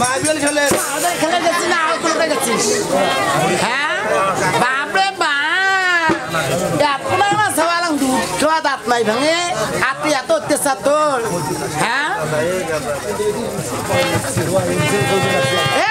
মাইবেল খেলে হ্যাঁ বাপরে বাপ আপনার মা সবালাং দুধ দাঁত নাই ভাঙে আপনি এত অত্যাচার তোর হ্যাঁ এ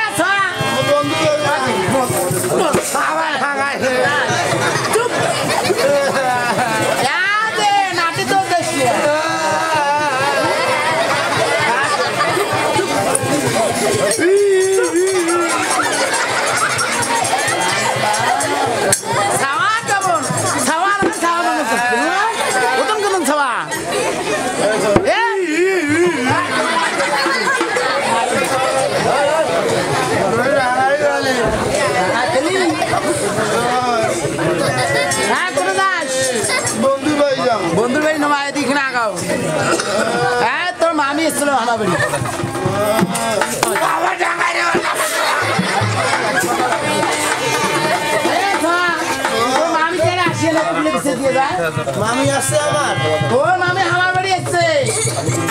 যায় মামি আসছে আমার তোর মামি আমার বাড়ি এসছে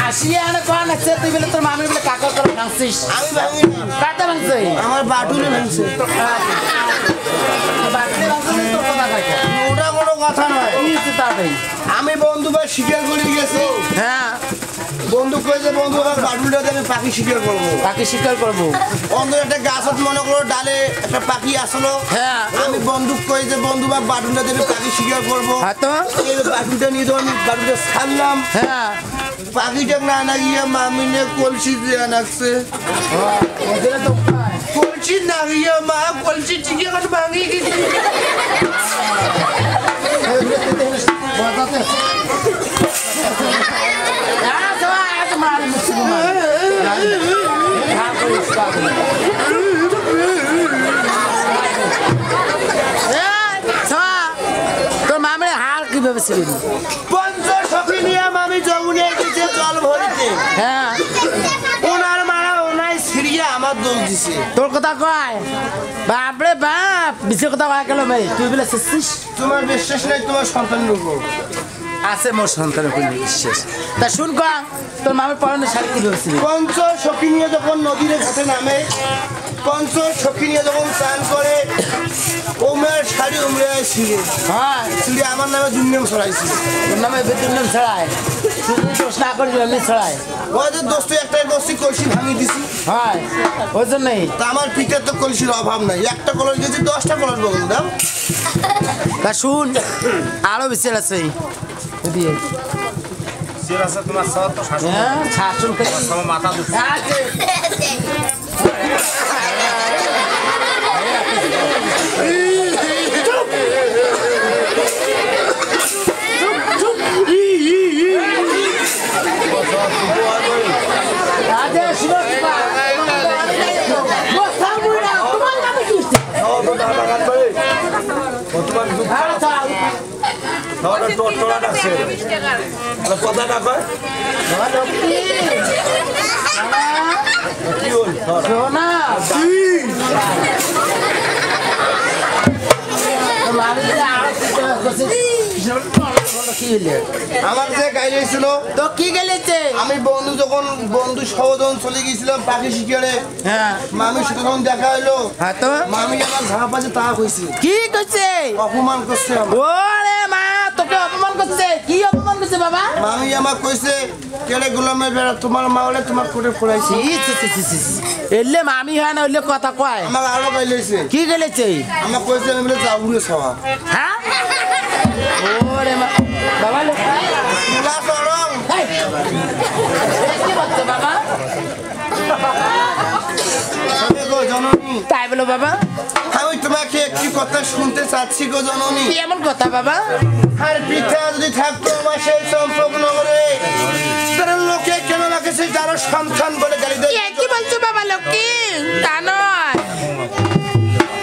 আসিয়ে আনে কোন আসছে তুই বলে তোর মামি বলে কাকা করে ভাঙছিস। আমি ভাঙি কাটা ভাঙছে? আমার বাটুলে ভাঙছে। বাড়িতে ভাঙছে তোর কথা থাকে ওটা কোনো কথা নয়। কি হচ্ছে তাড়াতাড়ি আমি বন্ধু ভাই শিকার করে গেছি। হ্যাঁ। বন্ধু কয়েছে বন্ধু আমার বাটুলটাতে আমি পাখি শিকার করব। তাকে স্বীকার করব। অন্য একটা গাছত মনে করো ডালে একটা পাখি আসলো। হ্যাঁ। আমি বন্দুক কই যে বন্ধু বা বাটুলটা দেবে পাখি শিকার করব। হ্যাঁ তো? এই বাটুলটা নিয়ে তো আমি বাটুলটা ছাড়লাম হ্যাঁ। পাখিটা না না গিয়ে মামিনে কলসি দিয়ে নাকছে। ওদের কলসি না গিয়ে মা কলসি আছে ভাঙি গেছে বাজাতে। সবাই, তোর মামের হার কীভাবে ছিলেন পঞ্চাশ সখী ওনাই সিরিয়া আমার দোষ দিছে তোর কথা কয় বাপ বিশে কথা কয় গেল মেয়ে তুই বলে তোমার বিশ্বাস নাই তোমার সন্তানের উপর। আছে মোর সন্তানের উপর বিশ্বাস তা শুন কা তোর মামের পড়ানো শাড়ি কি ভেবেছিলি পঞ্চ সখী নিয়ে যখন নদীর ঘাটে নামে পঞ্চ সখী নিয়ে যখন স্নান করে ওমরার শাড়ি উমরায় ছিঁড়ে হ্যাঁ। ছিঁড়ে আমার নামে দুর্নিয়ম ছড়াইছে তোর নামে নাম ছড়ায়। তুই দোষ না এমনি ছড়ায়। ওদের দোস্ত একটাই দোস্তি কলসি ভাঙি দিছি হয় ওই জন্যই। তা আমার পিঠের তো কলসির অভাব নাই একটা কলস গেছি দশটা কলস দাম তা শুন আরও বেশি আছে। দিয়ে। তোমার শাসন। হ্যাঁ মাথা দুঃখ আছে আজে শিববা বসা বুড়া তোমার নামে কি হচ্ছে আরে চল আমার যে গাইলে ছিল তো কি গেলেছে আমি বন্ধু যখন বন্ধু সহজন চলে গেছিলাম পাখি শিকারে হ্যাঁ। মামির সাথে যখন দেখা হলো হ্যাঁ তো? মামি আমার ঝাড়া পাশে তা হয়েছে কি কইছে অপমান করছে আমার। ওরে মা তোকে অপমান করছে? কি অপমান করছে বাবা? মামি আমার কইছে কেড়ে গোলামের বেড়া তোমার মা হলে তোমার কোটে পড়াইছি। ছি, ছি, ছি, ছি, ছি, ছি। এলে মামি হয় না কথা কয়। আমার আরও গাইলেছে। কি গেলেছে আমার কইছে আমি যাবুরে হ্যাঁ? ওরে বাবা বাবা? সবে তাই বলো বাবা। তোমাকে একটি কথা শুনতে চাচ্ছি গো জননী। কি এমন কথা বাবা? আর পিঠা যদি থাকতো আমার সেই চম্পক নগরে তারা লোকে কেন সেই যারা সন্তান বলে গালি দেয়? কি বলছো বাবা লক্ষ্মী? তা নয়।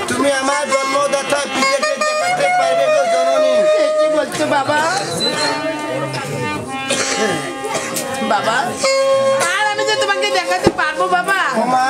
তুমি আমার জন্মদাতা পিতাকে দেখাতে পারবে গো জননী। কি বলছো বাবা? বাবা আর আমি যে তোমাকে দেখাতে পারব বাবা? মা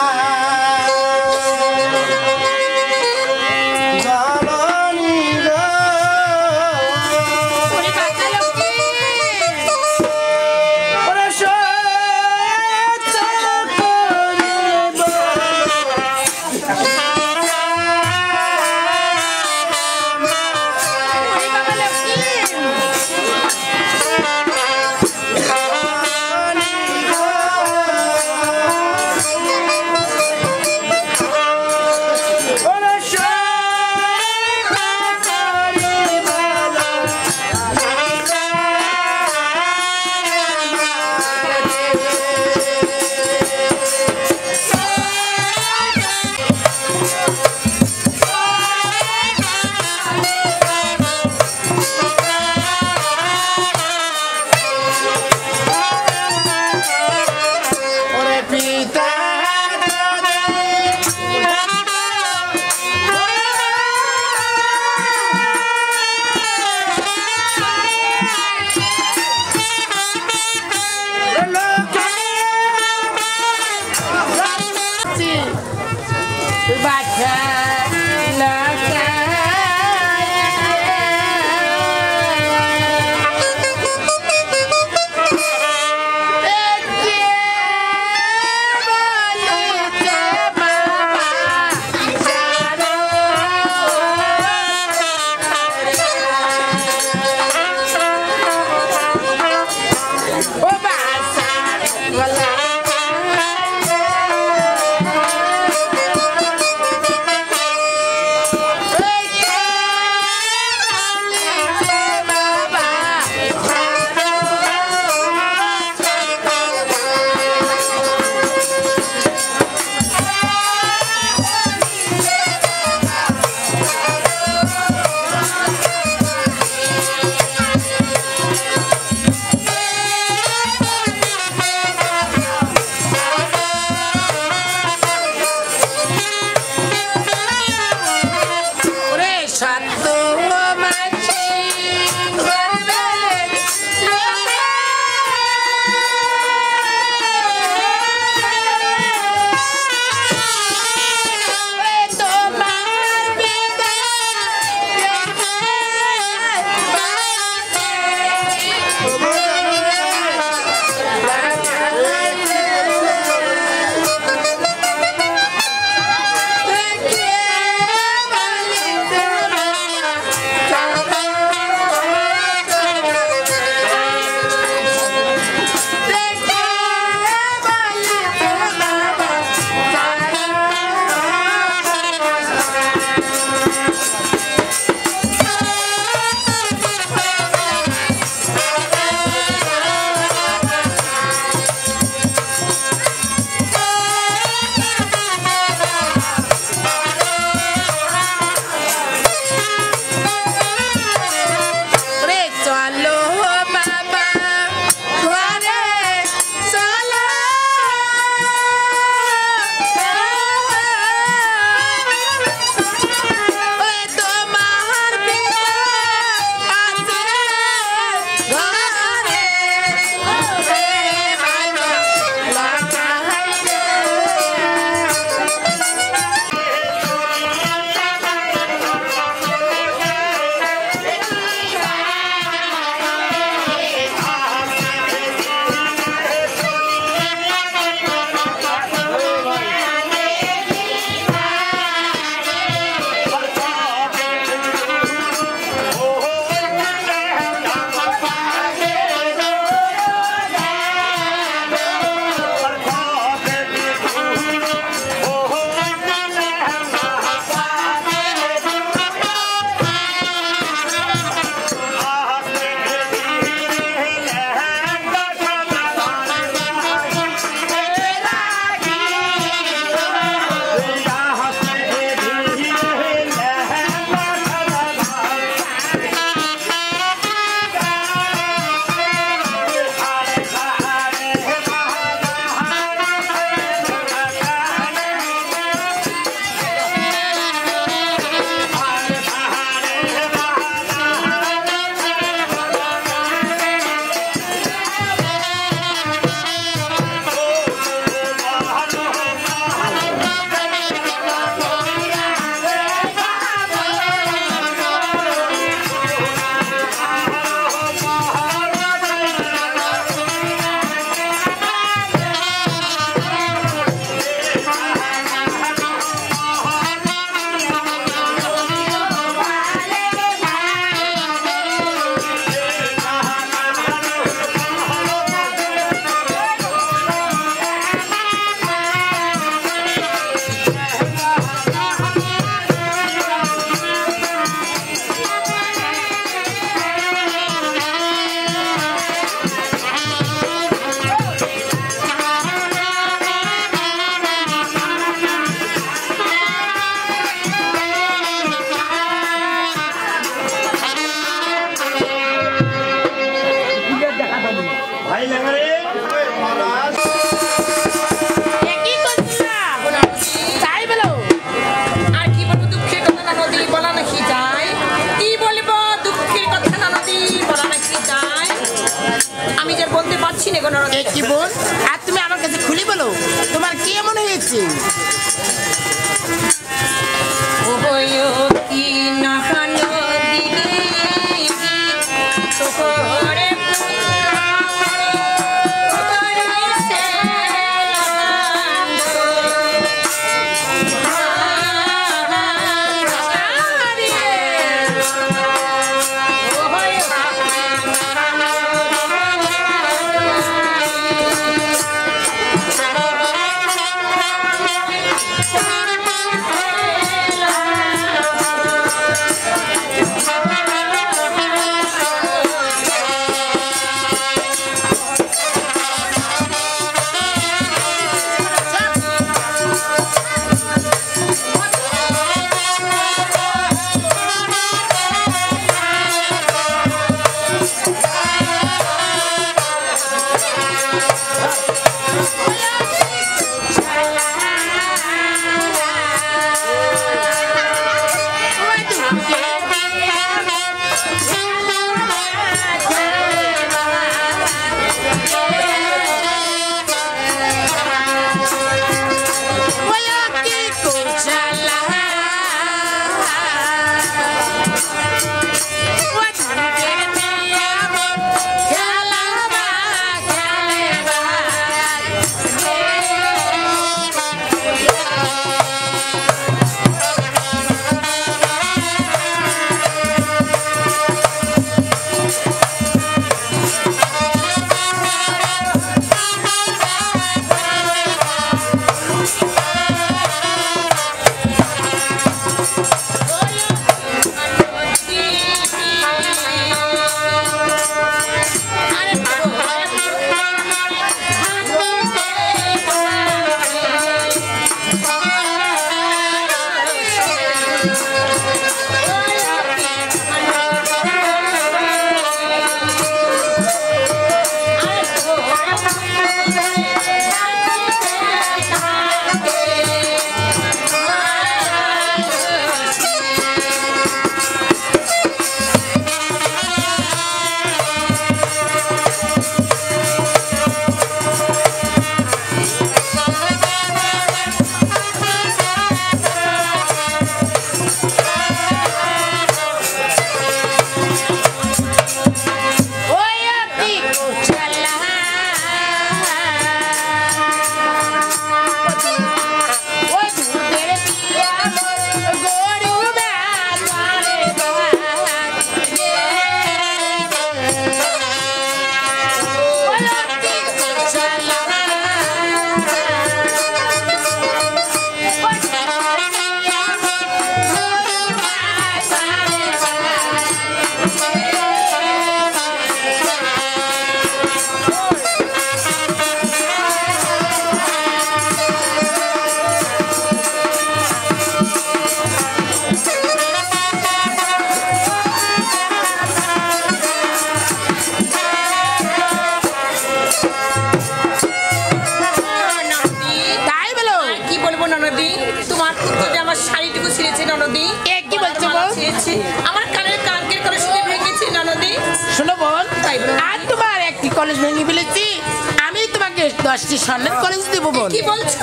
দশটি স্বর্ণের কলেজ দেবো বোন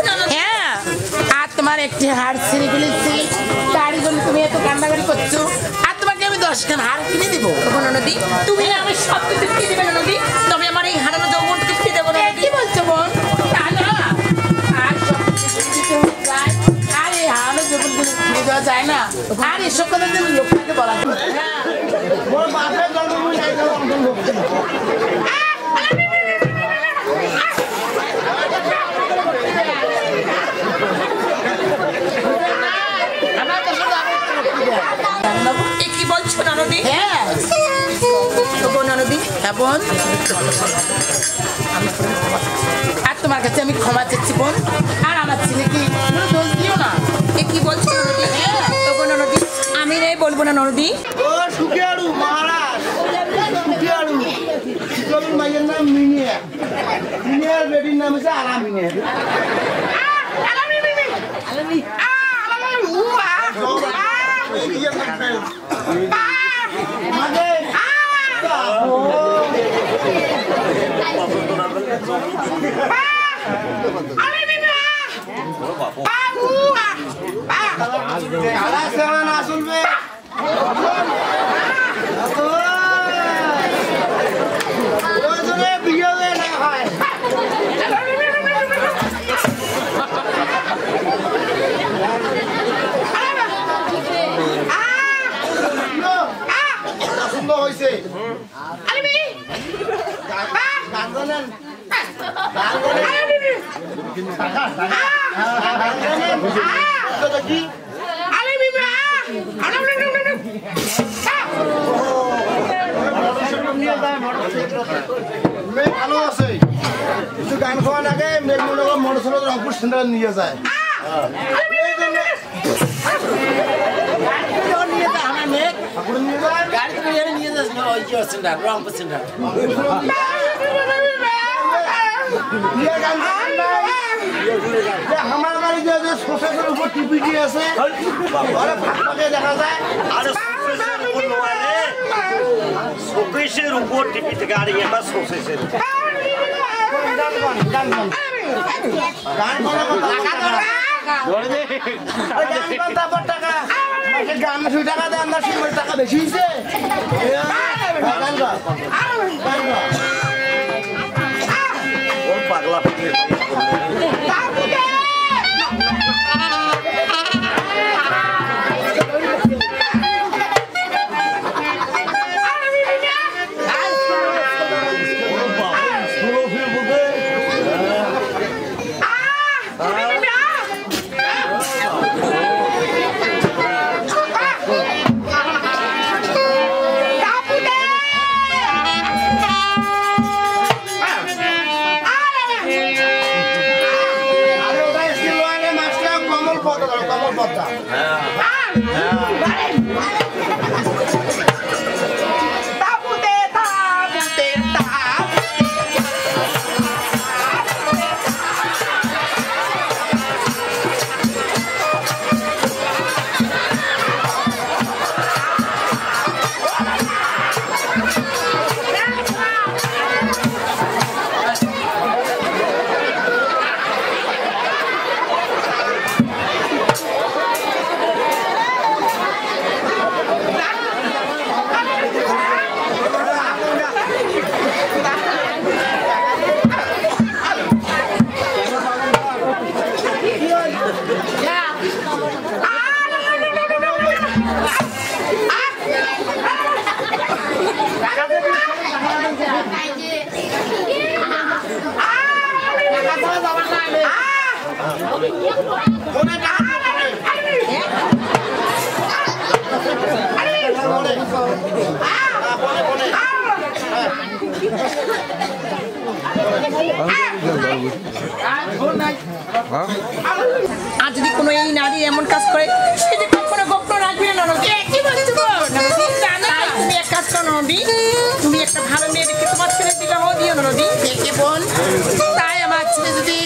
ননদি হ্যাঁ। আর তোমার একটি হার ছিঁড়ে ফেলেছি। তারই জন্য তুমি এত কান্নাকাটি করছ। আর তোমাকে আমি দশখান হার কিনে দেবো। দেবো ননদি তুমি আমি সব কিছু ফিরে দেবে ননদি তবে আমার এই হারানো যৌবনটুকু ফিরে দেবো ননদি কি বলছো বোন? না। সব যায় না। আর এসব কথা লোকটাকে বলা যায় না। মোর বাপের জন্মভূমি নাই যাওয়া আমাদের লোক ছিল। আমার তো শুধু আমার তো লোকটি দেয়। জানো না? এ কি হ্যাঁ হ্যাঁ বোন। আর তোমার কাছে আমি ক্ষমা চাচ্ছি বোন। আর আমার ছেলেকে কোনো দোষ দিও না? এ কি বলছো দেবো ননদি আমি রে বলব না ননদি। ও সুখিয়াড়ু মহারাজ। সুখিয়াড়ু। সুখিয়াড়ুর মাইয়ের নাম মিনিয়া। মিনিয়ার বেটির নাম হচ্ছে আরামিনে মানে। কালা সেবা না শুনবে ওজনে বিয়ে হয়ে না হয় সুন্দর হয়েছে গান জানেন গান জানেন তো কি মেয়ে ভালো আছে কিন্তু গান খাওয়ার আগে মেঘ মনে করে মোটর সাইকেল রংপুর সেন্টার নিয়ে যায় যায় গাড়ি নিয়ে কি রংপুর সেন্টার বিয়ে গান গান নাই। যে আমার গাড়ি যে যে সোসাইটির উপর টিপি দিয়ে আছে ঘরে ফাঁক ফাঁকে দেখা যায় আরে সোসেসের উপর নয় রে শোকেশের উপর টিপিতে গাড়ি এবার শোকেশের গান গান গান গান গান গান ওই গান গান তারপর টাকা মাসে গান Carla. আর যদি কোনো এই নারী এমন কাজ করে, সে যে কখনো গোপন রাখবে না। কি বলছো? তুমি এক কাজ করো, ননদি তুমি একটা ভালো মেয়ে দেখে তোমার ছেলে বিবাহ দিও, ননদি দেখে বোন তাই আমার ছেলে যদি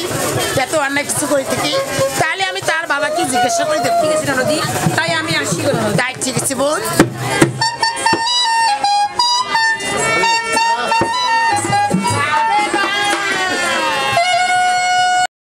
এত অন্যায় কিছু করে থাকি, তাহলে আমি তার বাবাকে জিজ্ঞাসা করে দেখি ঠিক ননদি তাই আমি আসি গো। তাই ঠিক আছে, বোন